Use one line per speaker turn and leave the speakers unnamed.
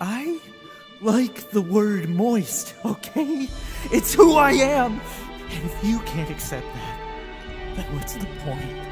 I like the word moist, okay? It's who I am. And if you can't accept that, then what's the point?